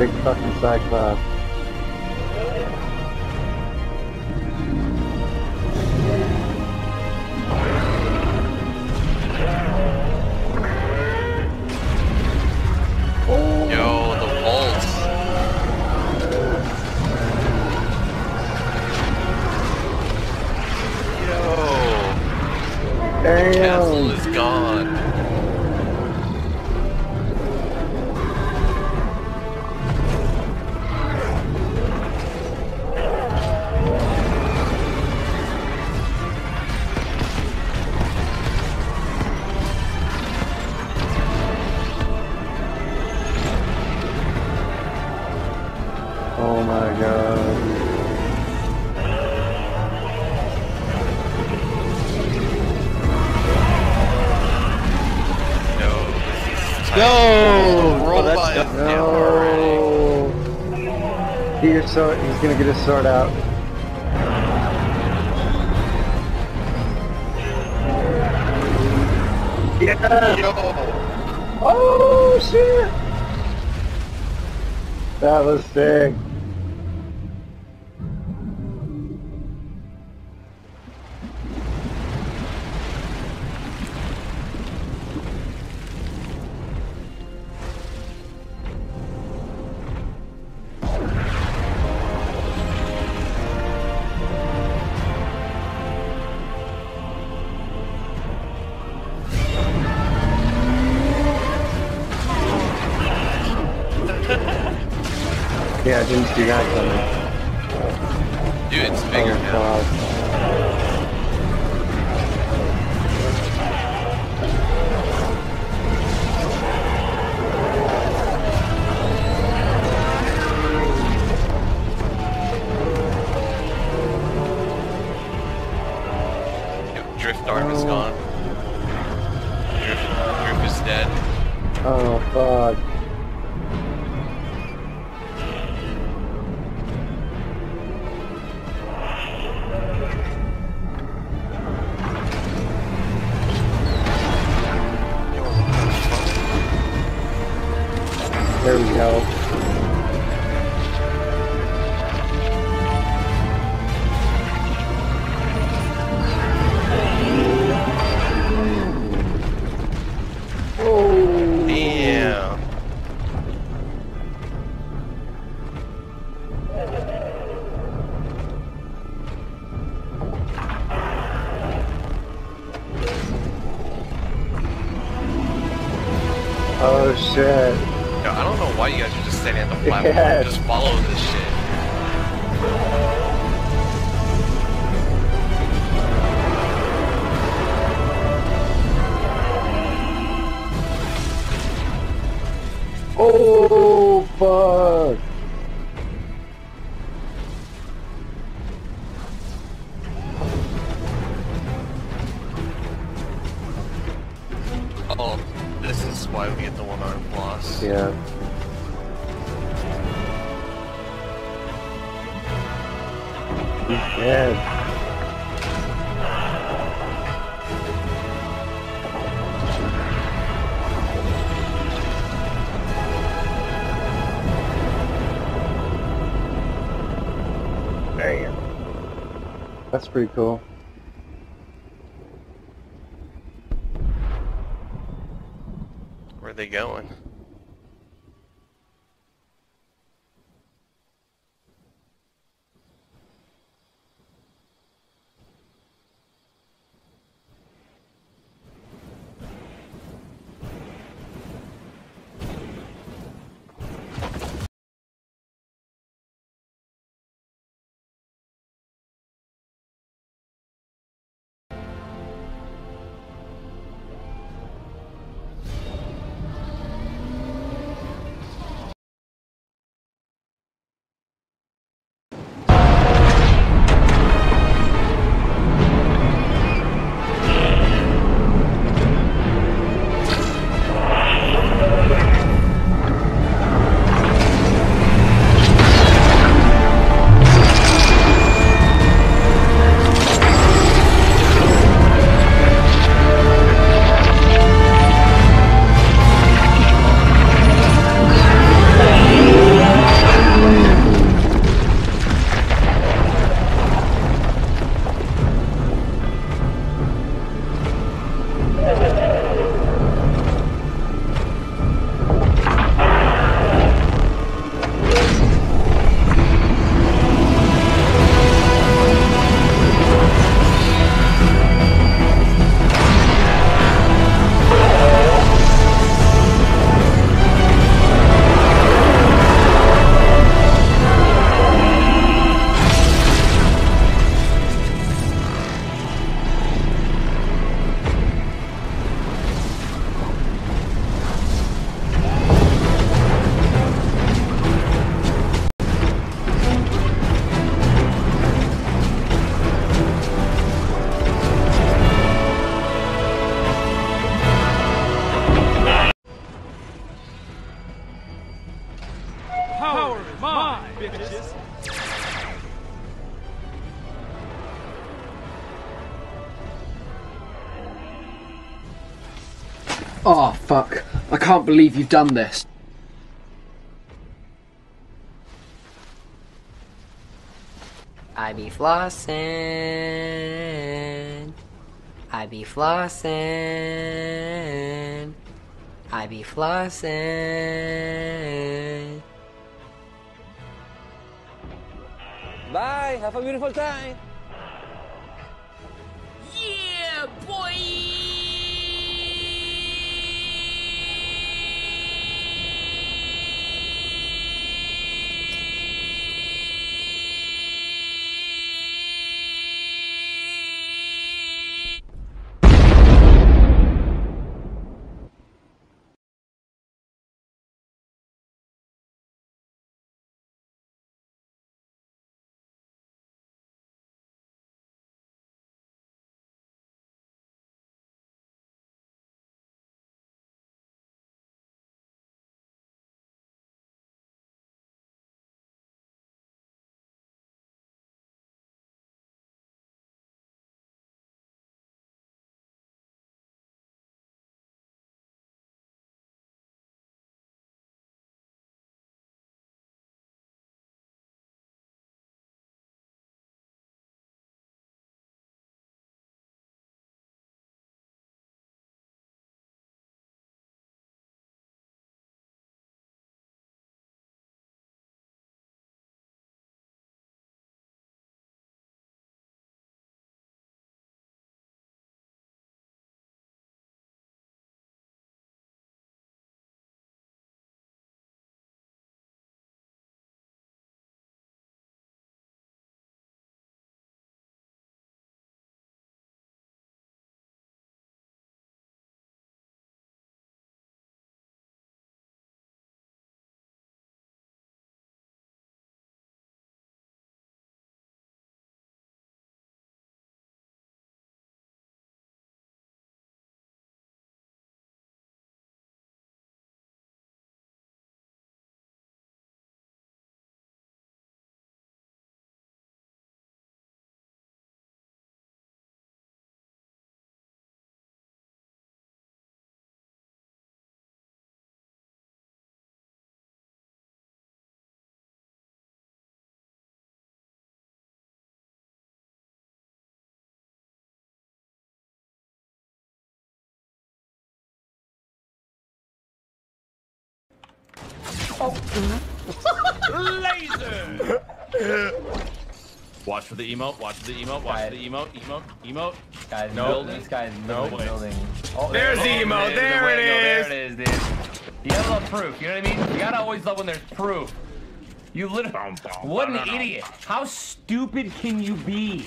Big fucking cyclops. Yo, the bolts. Yo, castle Damn! is gone. Oh my god. No, No! Roll Oh, that's by done. him already. No! Get your sword. He's gonna get his sword out. Yeah! Yo, Oh shit! That was sick. It's bigger now. fuck. Yo, Drift arm is Oh. gone. Drift, Drift is dead. Oh fuck. Oh shit. Yo, I don't know why you guys are just standing at the platform. Yes. Just follow this shit. Oh fuck. Why we get the one arm floss. Yeah. He's dead. Damn. That's pretty cool. Going? Can't believe you've done this. I be flossing. I be flossing. I be flossing. Bye. Have a beautiful time. Laser! Watch for the emote, watch for the emote, watch for the emote, emote, emote. Guys, No. building. This guy's building. building. Oh, There's oh, the oh, emote, it is. there Wait, it no, is. There it is, dude. You gotta love proof. You know what I mean? You gotta always love when there's proof. You literally. What an no, no, no. idiot! How stupid can you be?